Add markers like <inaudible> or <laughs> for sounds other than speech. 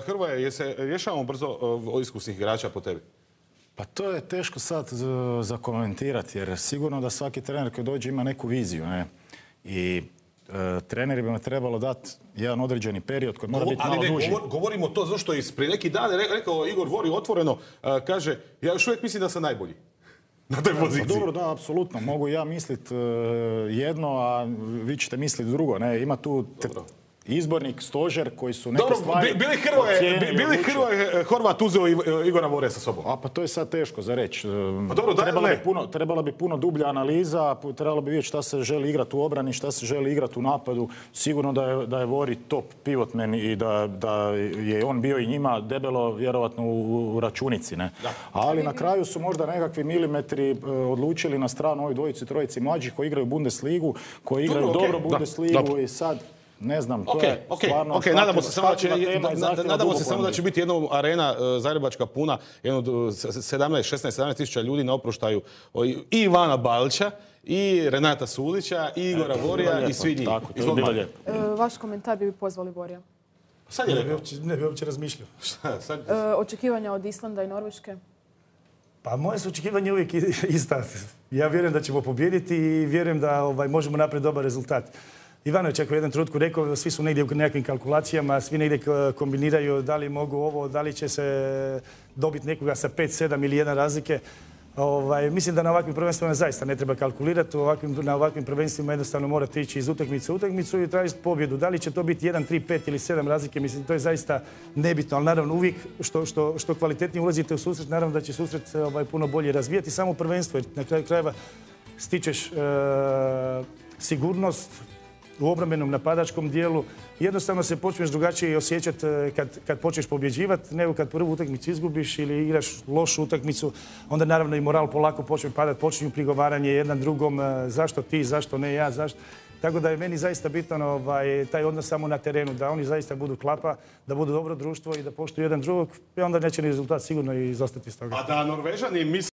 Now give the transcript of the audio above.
Hrvoje, je se rješavamo brzo uh, iskusnih igrača po tebi? Pa to je teško sad uh, za komentirati jer sigurno da svaki trener koji dođe ima neku viziju. Ne? I uh, trenerima trebalo dati jedan određeni period koji mora biti Ali malo ne, duži. govor- govorimo to zašto je prije neki dan re- rekao Igor Vori otvoreno, uh, kaže, ja još uvijek mislim da sam najbolji <laughs> na toj Pa poziciji. dobro, da, apsolutno. Mogu ja mislit uh, jedno, a vi ćete misliti drugo. Ne? Ima tu te-. Izbornik, stožer koji su neke Dobro, stvari bi- bili Hrvoje, bili. Hrvoje uh, Horvat uzeo uh, Igora Vore sa sobom. A pa to je sad teško za reći. Pa dobro, daj, trebala, ne. bi puno, trebala bi puno dublja analiza, trebalo bi vidjeti šta se želi igrati u obrani, šta se želi igrati u napadu. Sigurno da je, da je Vori top pivotmen i da, da je on bio i njima debelo vjerovatno u, u računici. Ne? Ali na kraju su možda nekakvi milimetri odlučili na stranu ovoj dvojici, trojici mlađih koji igraju Bundesligu, koji igraju Dobro, okej, dobro Bundesligu i sad ne znam, to je stvarno ok, nadamo se samo da će, nadamo se samo da će biti jednom arena e, Zagrebačka puna, jedno od, e, 17, 16, 17 tisuća ljudi na oproštaju i Ivana Balića, i Renata Sulića, i Igora Vorija, i svi njih. tako, to bi zbog bilo lijepo. E, vaš komentar bi pozvali Borja. Sad je Ne bi rekao. uopće, ne bi uopće razmišljao. <laughs> Šta, sad- E, očekivanja od Islanda i Norveške? Pa moje su očekivanje uvijek ista. Ja vjerujem da ćemo pobijediti i vjerujem da ovaj, možemo napraviti dobar rezultat. Ivanović je u jednom trenutku rekao, svi su negdje u nekakvim kalkulacijama, svi negdje k- kombiniraju da li mogu ovo, da li će se dobiti nekoga sa 5, 7 ili 1 razlike. Ovaj, mislim da na ovakvim prvenstvima zaista ne treba kalkulirati. Ovakvim, na ovakvim prvenstvima jednostavno morate ići iz utakmice u utakmicu i tražiti pobjedu. Da li će to biti 1, 3, 5 ili 7 razlike, mislim to je zaista nebitno. Ali naravno uvijek što, što, što kvalitetnije ulazite u susret, naravno da će susret se ovaj, puno bolje razvijati. Samo prvenstvo, jer na kraju krajeva stičeš e, sigurnost u obrambenom napadačkom dijelu. Jednostavno se počneš drugačije osjećati e, kad, kad počneš pobjeđivati nego kad prvu utakmicu izgubiš ili igraš lošu utakmicu. Onda naravno i moral polako počne padati, počinju prigovaranje jedan drugom e, zašto ti, zašto ne ja, zašto... Tako da je meni zaista bitan ovaj, taj odnos samo na terenu, da oni zaista budu klapa, da budu dobro društvo i da poštuju jedan drugog i onda neće ni rezultat sigurno izostati iz toga. A da Norvežani misle